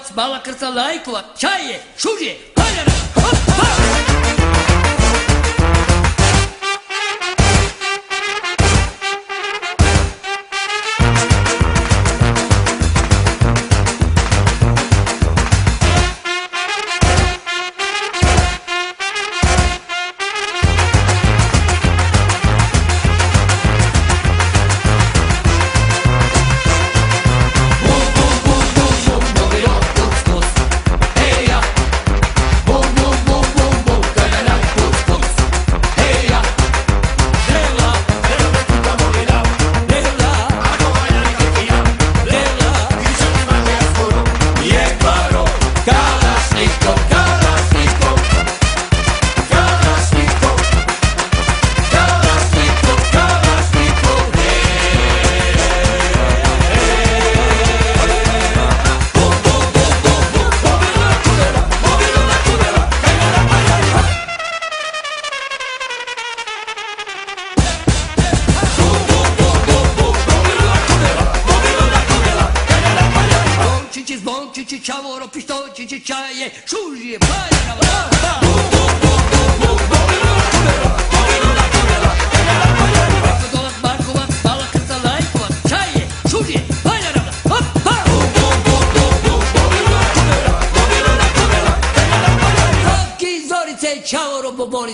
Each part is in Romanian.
Лајковац, мала крца Лајкова, чаје, Шуже,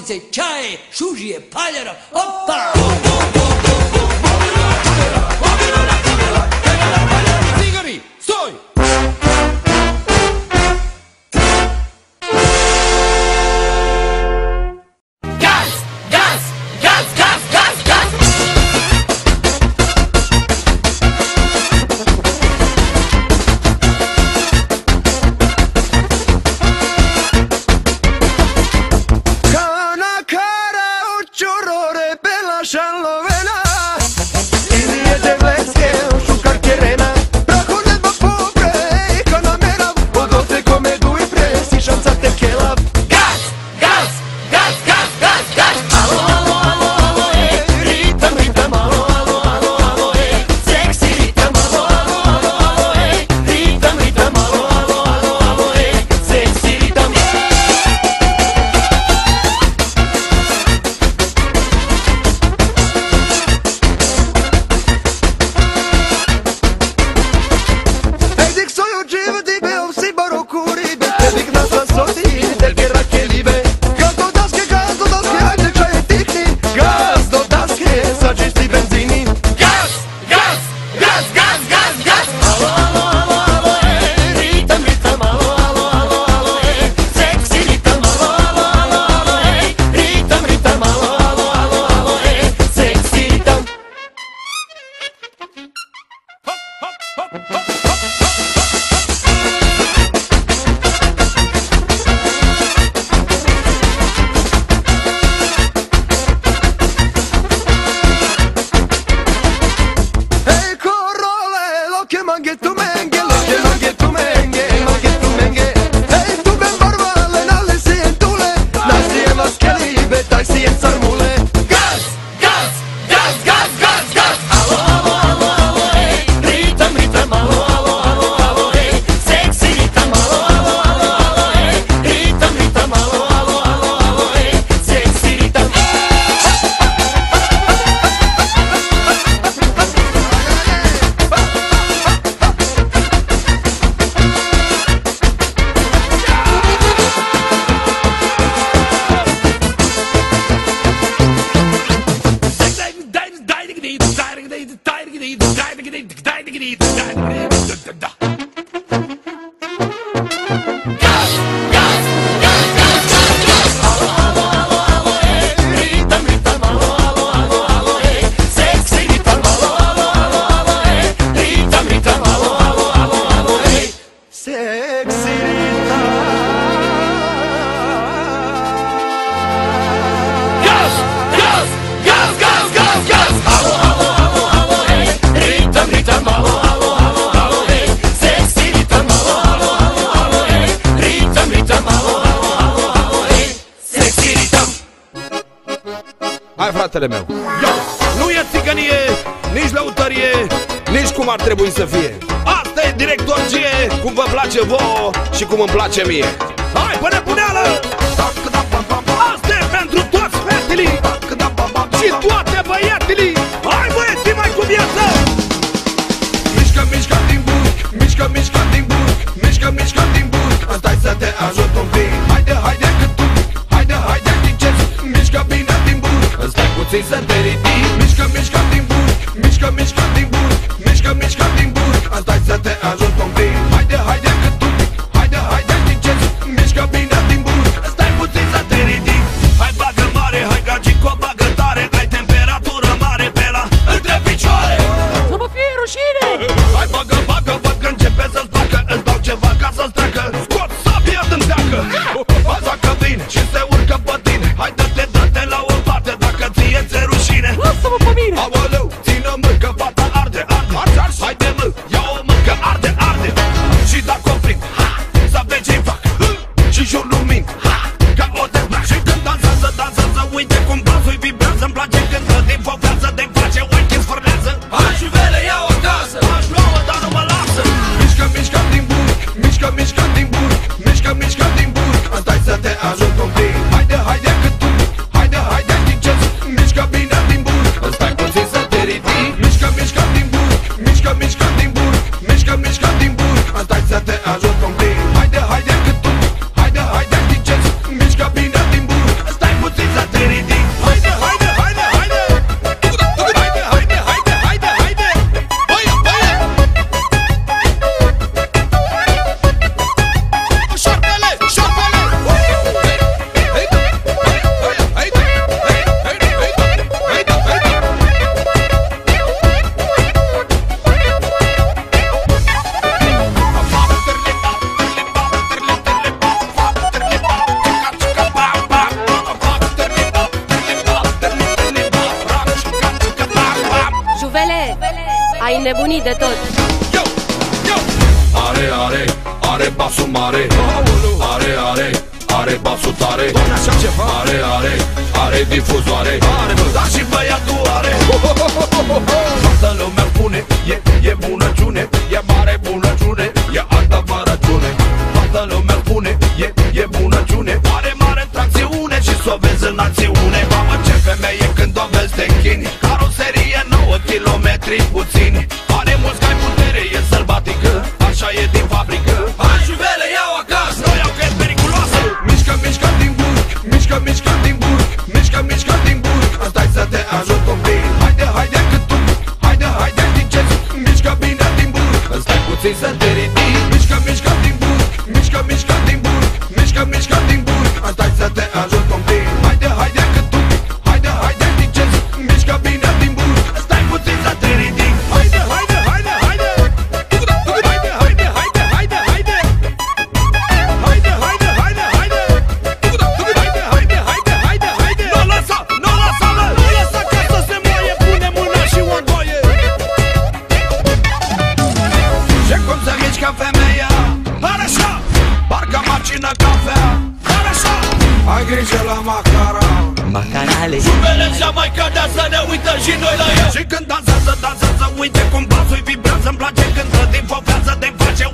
policej, čaje, šužie, paľera, opa! langue est Hai fratele meu. Yo! Nu e țigănie, nici lăutărie Nici cum ar trebui să fie. Asta e directorgie Cum vă place vouă și cum îmi place mie. Hai până puneală! Asta e pentru toți fetele Și toate băiatele I want to are basul tare. Doamne așa ceva. Are, are, are difuzoare. Are, bă, da și băiatul are. Toată lumea spune, e, e bunăciune E mare bunăciune, e alta varăciune Toată lumea spune, e, e bunăciune Are mare tracțiune și s-o vezi în acțiune. Mamă, ce femeie când o vezi te chini Caroserie 9 kilometri puțini. Are mulți cai putere, e sălbatică Așa e din Dansul vibrează, îmi place când se difovează De face